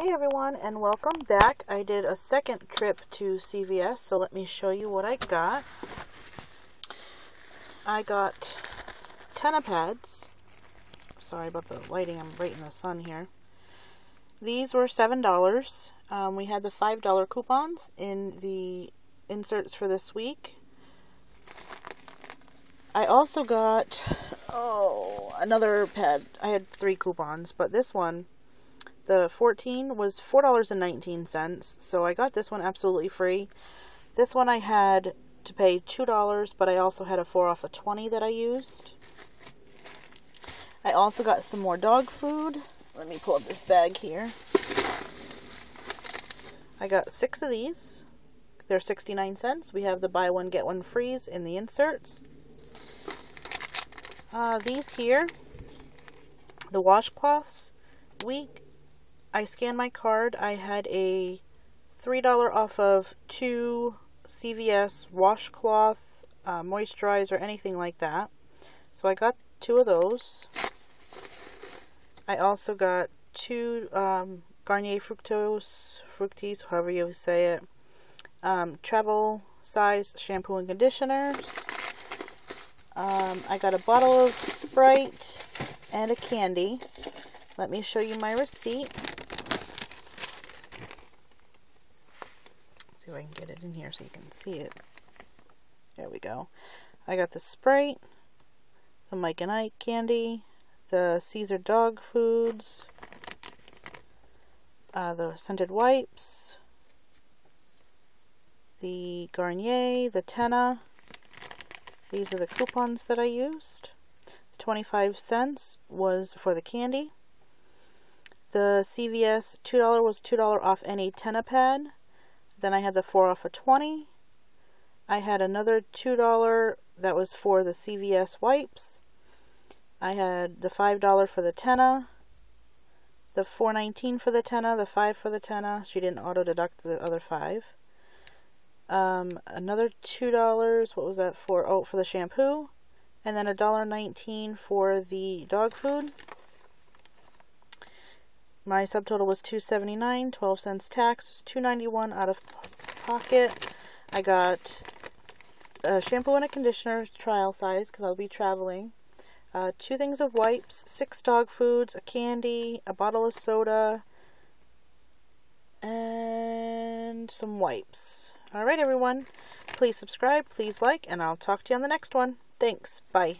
Hey everyone and welcome back. I did a second trip to CVS so let me show you what I got. I got Tena pads. Sorry about the lighting, I'm right in the sun here. These were $7. Um, we had the $5 coupons in the inserts for this week. I also got, oh, another pad. I had three coupons, but this one the 14 was $4.19, so I got this one absolutely free. This one I had to pay $2, but I also had a 4 off of 20 that I used. I also got some more dog food. Let me pull up this bag here. I got six of these. They're 69 cents. We have the buy one, get one freeze in the inserts. Uh, these here, the washcloths, we I scanned my card. I had a $3 off of two CVS washcloth, uh, moisturizer, anything like that. So I got two of those. I also got two um, Garnier Fructose, Fructis, however you say it, um, travel size shampoo and conditioners. Um, I got a bottle of Sprite and a candy. Let me show you my receipt. See if I can get it in here so you can see it. There we go. I got the Sprite, the Mike and Ike candy, the Cesar dog foods, uh, the scented wipes, the Garnier, the Tena. These are the coupons that I used. 25 cents was for the candy. The CVS $2 was $2 off any Tena pad. Then I had the 4 off of 20. I had another $2 that was for the CVS wipes. I had the $5 for the Tena. The 419 for the Tena, the 5 for the Tena. She didn't auto deduct the other 5. Um, another $2, what was that for? Oh, for the shampoo. And then $1.19 for the dog food. My subtotal was 279, 12 cents tax, was 291 out of pocket. I got a shampoo and a conditioner trial size because I'll be traveling. Uh, two things of wipes, six dog foods, a candy, a bottle of soda, and some wipes. Alright, everyone. Please subscribe, please like, and I'll talk to you on the next one. Thanks. Bye.